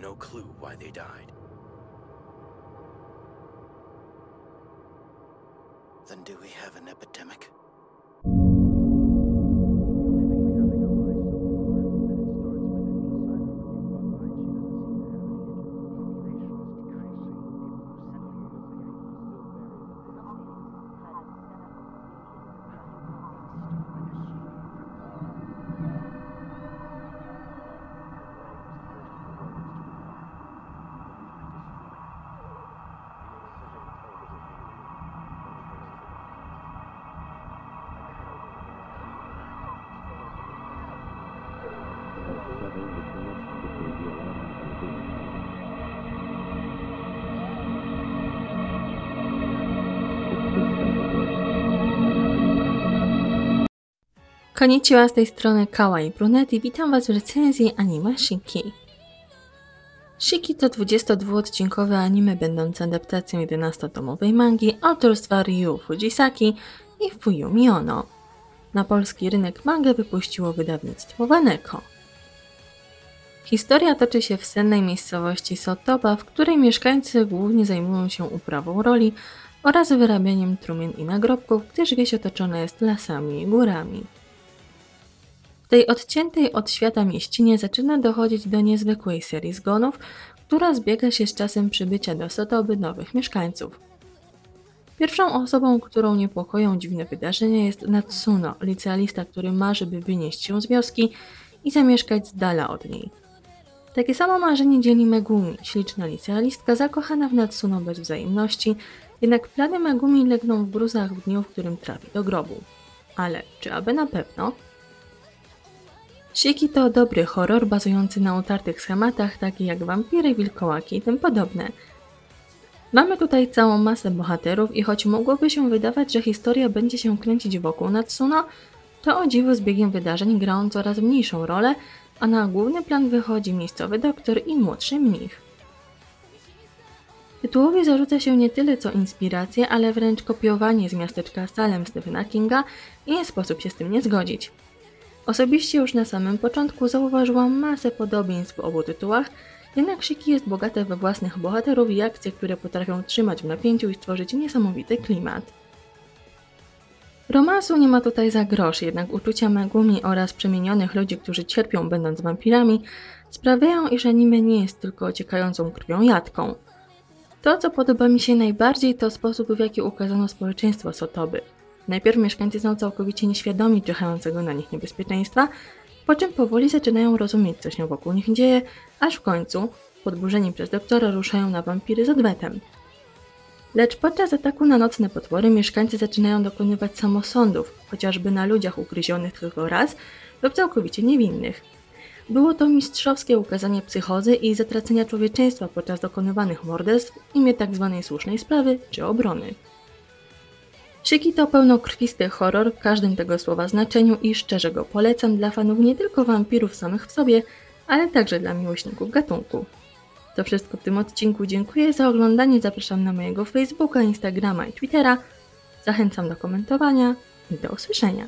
no clue why they died. Then do we have an epidemic? Konnichiwa z tej strony Kawaii Brunet i witam Was w recenzji anime Shiki. Shiki to 22-odcinkowe anime będące adaptacją 11-tomowej mangi autorstwa Ryu Fujisaki i Fuyumi Ono. Na polski rynek mangę wypuściło wydawnictwo Waneko. Historia toczy się w sennej miejscowości Sotoba, w której mieszkańcy głównie zajmują się uprawą roli oraz wyrabianiem trumien i nagrobków, gdyż wieś otoczona jest lasami i górami. W tej odciętej od świata mieścinie zaczyna dochodzić do niezwykłej serii zgonów, która zbiega się z czasem przybycia do Sotoby nowych mieszkańców. Pierwszą osobą, którą niepokoją dziwne wydarzenia jest Natsuno, licealista, który marzy, by wynieść się z wioski i zamieszkać z dala od niej. Takie samo marzenie dzieli Megumi, śliczna licealistka zakochana w Natsuno bez wzajemności, jednak plany Megumi legną w gruzach w dniu, w którym trafi do grobu. Ale czy aby na pewno? Shiki to dobry horror bazujący na utartych schematach, takich jak wampiry, wilkołaki i tym podobne. Mamy tutaj całą masę bohaterów i choć mogłoby się wydawać, że historia będzie się kręcić wokół Natsuno, to o dziwo z biegiem wydarzeń gra on coraz mniejszą rolę, a na główny plan wychodzi miejscowy doktor i młodszy mnich. Tytułowi zarzuca się nie tyle co inspirację, ale wręcz kopiowanie z miasteczka Salem Stephena Kinga i nie sposób się z tym nie zgodzić. Osobiście już na samym początku zauważyłam masę podobieństw w obu tytułach, jednak Shiki jest bogate we własnych bohaterów i akcje, które potrafią trzymać w napięciu i stworzyć niesamowity klimat. Romansu nie ma tutaj za grosz, jednak uczucia Megumi oraz przemienionych ludzi, którzy cierpią będąc wampirami, sprawiają, iż anime nie jest tylko ociekającą krwią jadką. To, co podoba mi się najbardziej, to sposób, w jaki ukazano społeczeństwo Sotoby – Najpierw mieszkańcy są całkowicie nieświadomi czyhającego na nich niebezpieczeństwa, po czym powoli zaczynają rozumieć, co się wokół nich dzieje, aż w końcu, podburzeni przez doktora, ruszają na wampiry z odwetem. Lecz podczas ataku na nocne potwory mieszkańcy zaczynają dokonywać samosądów, chociażby na ludziach ugryzionych tylko raz lub całkowicie niewinnych. Było to mistrzowskie ukazanie psychozy i zatracenia człowieczeństwa podczas dokonywanych morderstw w imię tzw. Tak słusznej sprawy czy obrony. Szyki to pełnokrwisty horror w każdym tego słowa znaczeniu i szczerze go polecam dla fanów nie tylko wampirów samych w sobie, ale także dla miłośników gatunku. To wszystko w tym odcinku. Dziękuję za oglądanie. Zapraszam na mojego Facebooka, Instagrama i Twittera. Zachęcam do komentowania i do usłyszenia.